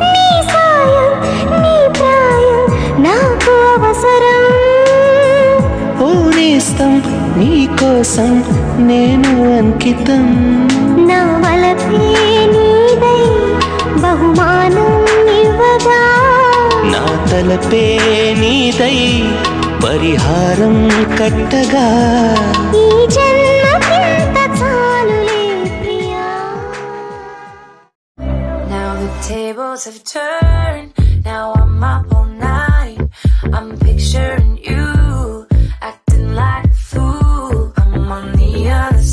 నీ సాయం నీ ప్రాయం నాకు అవసరం. ఓ నేస్తం నీ కోసం నేను అంకితం. నా వలపే నీదై బహుమానం ఇవ్వగా నా తలపే నీదై పరిహారం కట్టగా. ఈ tables have turned. Now I'm up all night. I'm